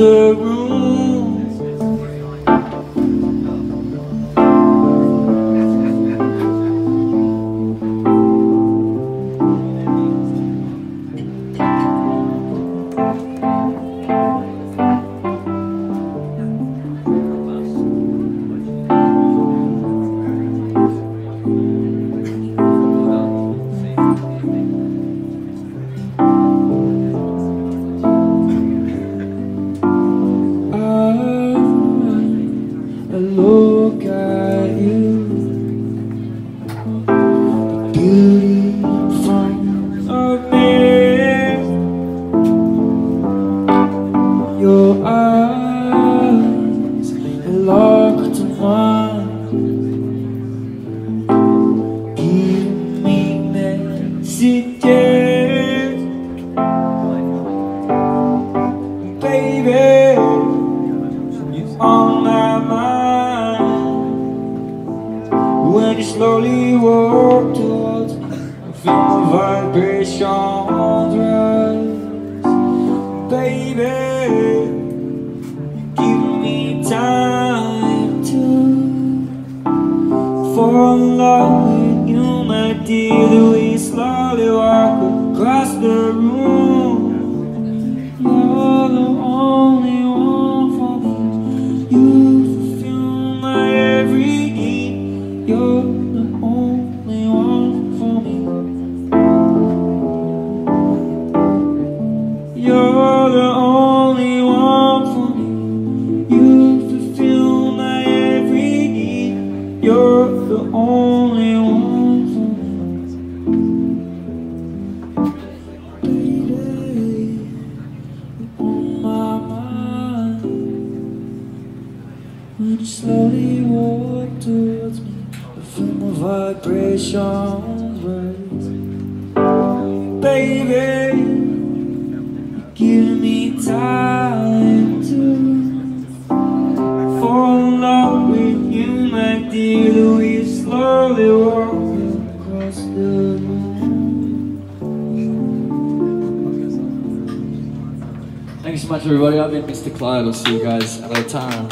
the room Your eyes locked in me Baby on my mind. When you slowly walk towards me vibrations In love with you, my dear way you slowly walk across the room. You're the only one for me. You you slowly walk towards me I feel my vibrations Baby Give me time to Fall in love with you, my dear The way you slowly walk across the room Thanks so much, everybody. I've been Mr. Clyde. I'll see you guys another time.